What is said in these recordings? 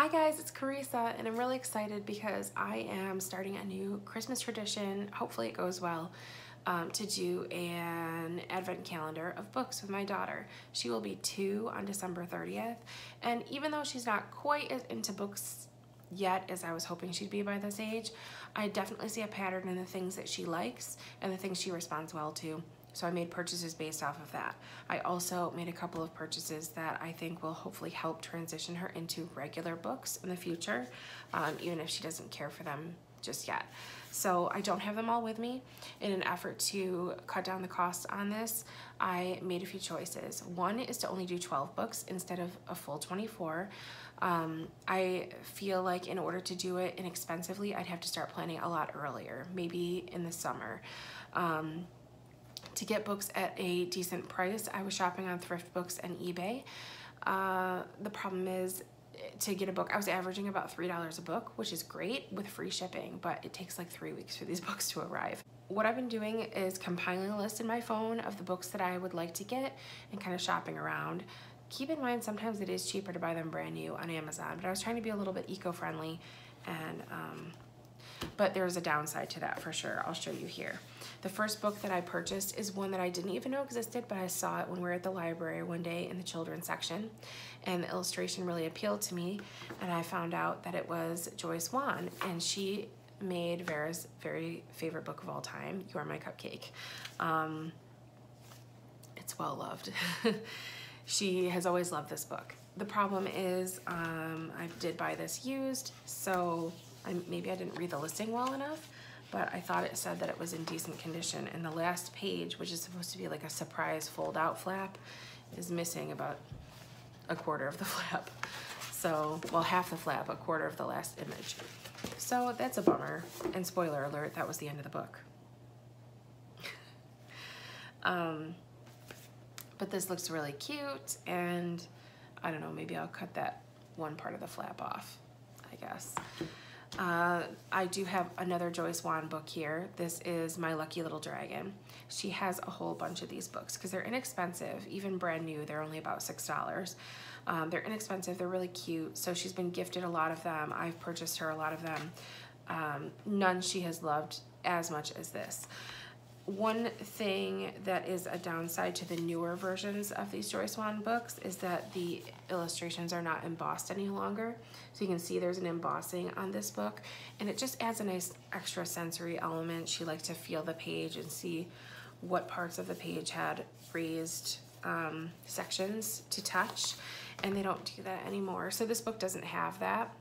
Hi guys, it's Carisa and I'm really excited because I am starting a new Christmas tradition, hopefully it goes well, um, to do an advent calendar of books with my daughter. She will be two on December 30th and even though she's not quite as into books yet as I was hoping she'd be by this age, I definitely see a pattern in the things that she likes and the things she responds well to. So I made purchases based off of that. I also made a couple of purchases that I think will hopefully help transition her into regular books in the future, um, even if she doesn't care for them just yet. So I don't have them all with me. In an effort to cut down the cost on this, I made a few choices. One is to only do 12 books instead of a full 24. Um, I feel like in order to do it inexpensively, I'd have to start planning a lot earlier, maybe in the summer. Um, to get books at a decent price. I was shopping on thrift books and eBay. Uh, the problem is to get a book, I was averaging about $3 a book, which is great with free shipping, but it takes like three weeks for these books to arrive. What I've been doing is compiling a list in my phone of the books that I would like to get and kind of shopping around. Keep in mind, sometimes it is cheaper to buy them brand new on Amazon, but I was trying to be a little bit eco-friendly and um, but there's a downside to that for sure. I'll show you here. The first book that I purchased is one that I didn't even know existed, but I saw it when we were at the library one day in the children's section, and the illustration really appealed to me, and I found out that it was Joyce Wan, and she made Vera's very favorite book of all time, You Are My Cupcake. Um, it's well loved. she has always loved this book. The problem is um, I did buy this used, so I, maybe I didn't read the listing well enough, but I thought it said that it was in decent condition. And the last page, which is supposed to be like a surprise fold out flap, is missing about a quarter of the flap. So, well, half the flap, a quarter of the last image. So that's a bummer. And spoiler alert, that was the end of the book. um, but this looks really cute and I don't know, maybe I'll cut that one part of the flap off, I guess. Uh, I do have another Joyce Wan book here. This is My Lucky Little Dragon. She has a whole bunch of these books because they're inexpensive, even brand new, they're only about $6. Um, they're inexpensive, they're really cute, so she's been gifted a lot of them. I've purchased her a lot of them. Um, none she has loved as much as this. One thing that is a downside to the newer versions of these Joyce Wan books is that the illustrations are not embossed any longer. So you can see there's an embossing on this book and it just adds a nice extra sensory element. She likes to feel the page and see what parts of the page had raised um, sections to touch and they don't do that anymore. So this book doesn't have that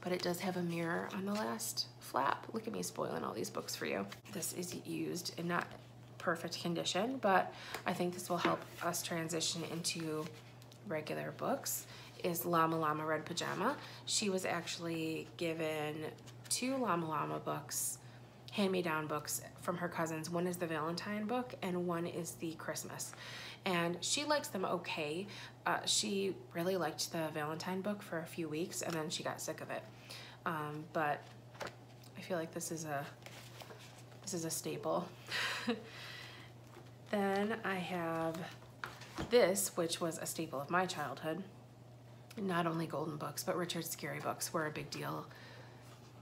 but it does have a mirror on the last flap. Look at me spoiling all these books for you. This is used in not perfect condition, but I think this will help us transition into regular books is Llama Llama Red Pajama. She was actually given two Llama Llama books, hand-me-down books from her cousins. One is the Valentine book and one is the Christmas and she likes them okay. Uh, she really liked the Valentine book for a few weeks and then she got sick of it. Um, but I feel like this is a this is a staple. then I have this, which was a staple of my childhood. Not only golden books, but Richard Scarry books were a big deal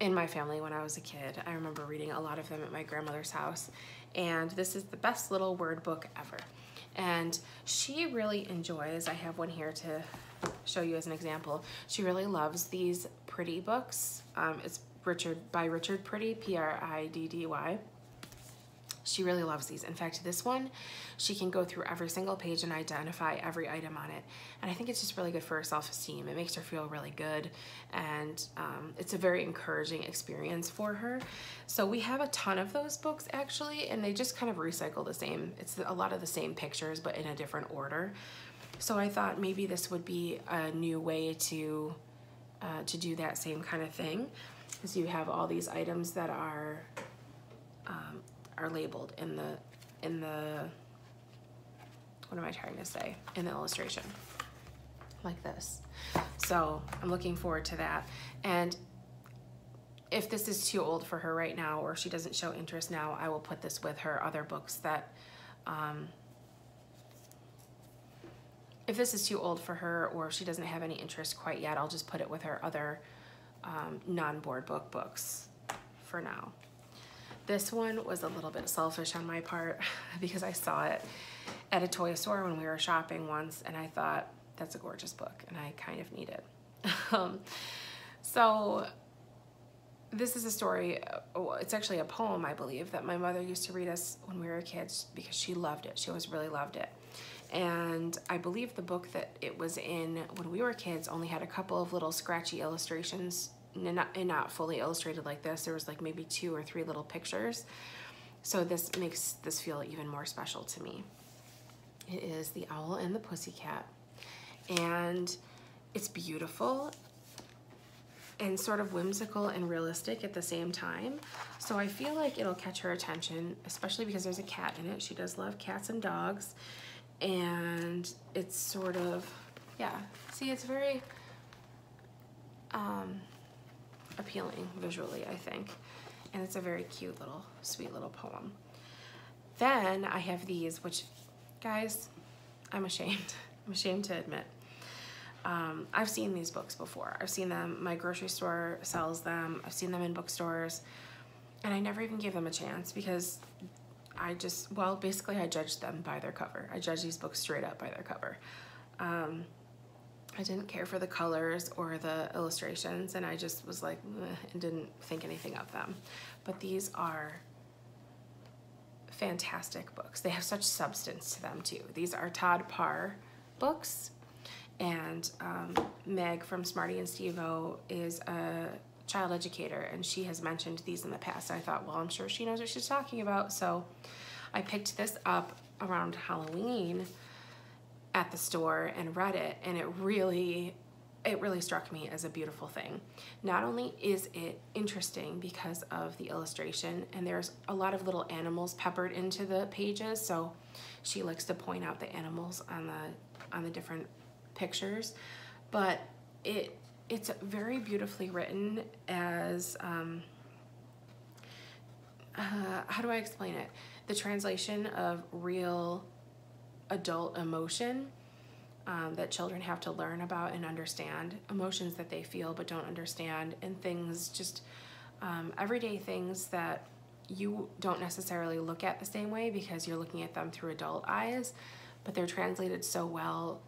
in my family when I was a kid. I remember reading a lot of them at my grandmother's house. And this is the best little word book ever and she really enjoys, I have one here to show you as an example, she really loves these Priddy books. Um, it's Richard by Richard Priddy, P-R-I-D-D-Y. She really loves these. In fact, this one, she can go through every single page and identify every item on it. And I think it's just really good for her self-esteem. It makes her feel really good. And um, it's a very encouraging experience for her. So we have a ton of those books actually, and they just kind of recycle the same. It's a lot of the same pictures, but in a different order. So I thought maybe this would be a new way to, uh, to do that same kind of thing. Because you have all these items that are um, are labeled in the, in the, what am I trying to say? In the illustration, like this. So I'm looking forward to that. And if this is too old for her right now or she doesn't show interest now, I will put this with her other books that um, if this is too old for her or she doesn't have any interest quite yet, I'll just put it with her other um, non-board book books for now. This one was a little bit selfish on my part because I saw it at a toy store when we were shopping once and I thought, that's a gorgeous book and I kind of need it. um, so this is a story, uh, it's actually a poem, I believe, that my mother used to read us when we were kids because she loved it. She always really loved it. And I believe the book that it was in when we were kids only had a couple of little scratchy illustrations and not, and not fully illustrated like this. There was like maybe two or three little pictures. So this makes this feel even more special to me. It is The Owl and the Pussycat. And it's beautiful and sort of whimsical and realistic at the same time. So I feel like it'll catch her attention, especially because there's a cat in it. She does love cats and dogs. And it's sort of, yeah, see, it's very um, appealing visually, I think. And it's a very cute little, sweet little poem. Then I have these, which, guys, I'm ashamed. I'm ashamed to admit. Um, I've seen these books before. I've seen them, my grocery store sells them. I've seen them in bookstores. And I never even gave them a chance because I just, well, basically I judged them by their cover. I judge these books straight up by their cover. Um, I didn't care for the colors or the illustrations and I just was like, and didn't think anything of them. But these are fantastic books. They have such substance to them too. These are Todd Parr books and um, Meg from Smarty and Steve-O is a child educator and she has mentioned these in the past. I thought, well, I'm sure she knows what she's talking about. So I picked this up around Halloween at the store and read it and it really it really struck me as a beautiful thing. Not only is it interesting because of the illustration and there's a lot of little animals peppered into the pages so she likes to point out the animals on the on the different pictures but it it's very beautifully written as um, uh, how do I explain it the translation of real adult emotion um, that children have to learn about and understand emotions that they feel but don't understand and things just um, everyday things that you don't necessarily look at the same way because you're looking at them through adult eyes but they're translated so well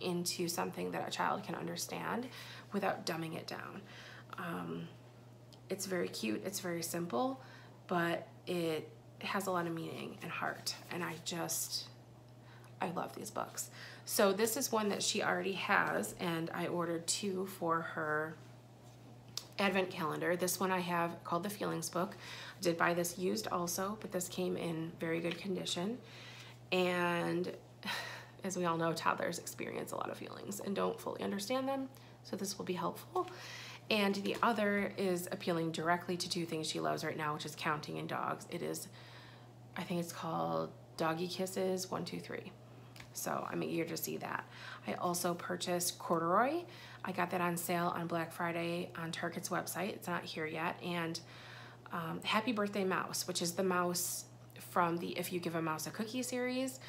into something that a child can understand without dumbing it down. Um, it's very cute it's very simple but it has a lot of meaning and heart and I just I love these books. So this is one that she already has and I ordered two for her advent calendar. This one I have called the Feelings Book. I did buy this used also, but this came in very good condition. And as we all know, toddlers experience a lot of feelings and don't fully understand them. So this will be helpful. And the other is appealing directly to two things she loves right now, which is counting and dogs. It is, I think it's called Doggy Kisses, one, two, three. So I'm eager to see that. I also purchased corduroy. I got that on sale on Black Friday on Target's website. It's not here yet. And um, Happy Birthday Mouse, which is the mouse from the If You Give a Mouse a Cookie series.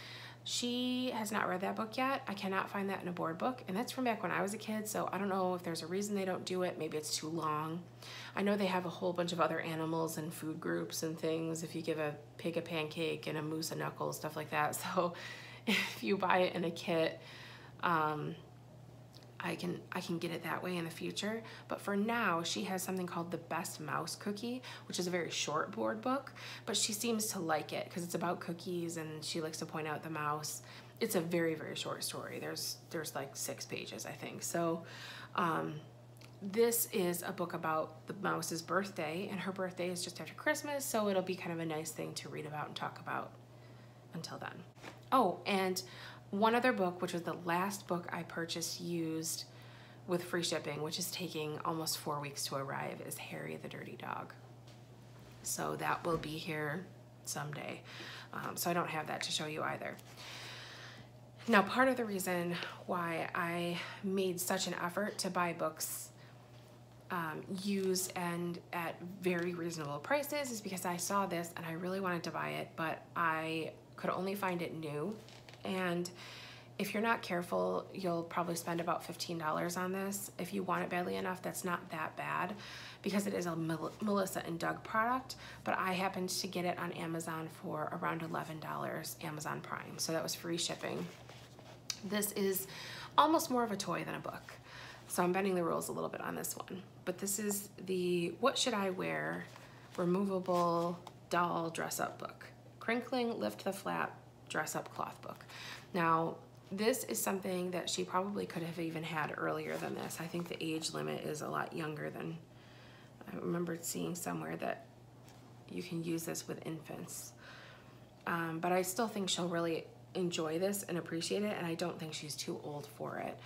She has not read that book yet. I cannot find that in a board book, and that's from back when I was a kid, so I don't know if there's a reason they don't do it. Maybe it's too long. I know they have a whole bunch of other animals and food groups and things. If you give a pig a pancake and a moose a knuckle, stuff like that. So if you buy it in a kit, um, I can I can get it that way in the future. But for now, she has something called the Best Mouse Cookie, which is a very short board book, but she seems to like it because it's about cookies and she likes to point out the mouse. It's a very, very short story. There's there's like six pages, I think. So um, this is a book about the mouse's birthday, and her birthday is just after Christmas, so it'll be kind of a nice thing to read about and talk about until then. Oh, and one other book, which was the last book I purchased used with free shipping, which is taking almost four weeks to arrive, is Harry the Dirty Dog. So that will be here someday. Um, so I don't have that to show you either. Now, part of the reason why I made such an effort to buy books um, used and at very reasonable prices is because I saw this and I really wanted to buy it, but I could only find it new and if you're not careful, you'll probably spend about $15 on this. If you want it badly enough, that's not that bad because it is a Mel Melissa and Doug product, but I happened to get it on Amazon for around $11 Amazon Prime, so that was free shipping. This is almost more of a toy than a book, so I'm bending the rules a little bit on this one. But this is the What Should I Wear removable doll dress up book. Crinkling, lift the flap, dress up cloth book. Now, this is something that she probably could have even had earlier than this. I think the age limit is a lot younger than, I remember seeing somewhere that you can use this with infants. Um, but I still think she'll really enjoy this and appreciate it, and I don't think she's too old for it.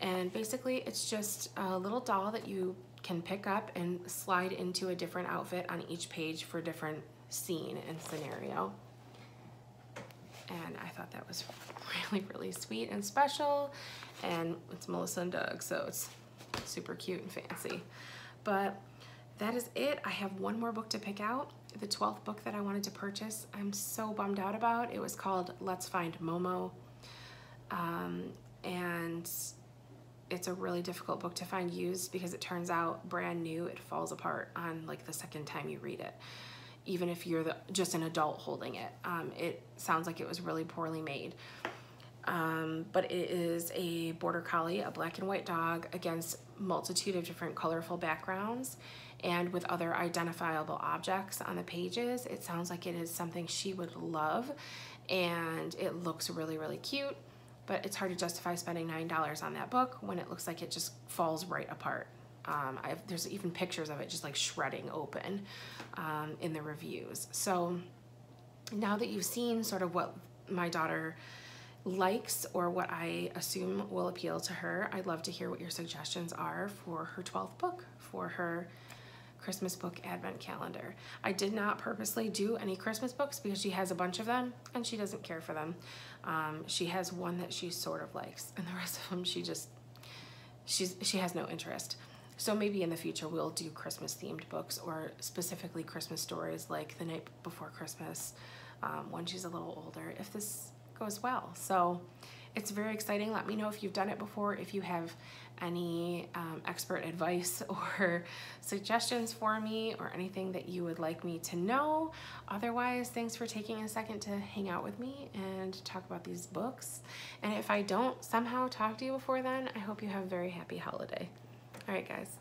And basically, it's just a little doll that you can pick up and slide into a different outfit on each page for different scene and scenario. And I thought that was really, really sweet and special. And it's Melissa and Doug, so it's super cute and fancy. But that is it. I have one more book to pick out. The 12th book that I wanted to purchase, I'm so bummed out about. It was called Let's Find Momo. Um, and it's a really difficult book to find used because it turns out brand new, it falls apart on like the second time you read it even if you're the, just an adult holding it. Um, it sounds like it was really poorly made. Um, but it is a border collie, a black and white dog against multitude of different colorful backgrounds and with other identifiable objects on the pages. It sounds like it is something she would love and it looks really, really cute, but it's hard to justify spending $9 on that book when it looks like it just falls right apart. Um, there's even pictures of it just like shredding open um, in the reviews. So now that you've seen sort of what my daughter likes or what I assume will appeal to her, I'd love to hear what your suggestions are for her 12th book, for her Christmas book advent calendar. I did not purposely do any Christmas books because she has a bunch of them and she doesn't care for them. Um, she has one that she sort of likes and the rest of them she just, she's, she has no interest. So maybe in the future we'll do Christmas themed books or specifically Christmas stories like The Night Before Christmas um, when she's a little older if this goes well. So it's very exciting. Let me know if you've done it before, if you have any um, expert advice or suggestions for me or anything that you would like me to know. Otherwise, thanks for taking a second to hang out with me and talk about these books. And if I don't somehow talk to you before then, I hope you have a very happy holiday. All right, guys.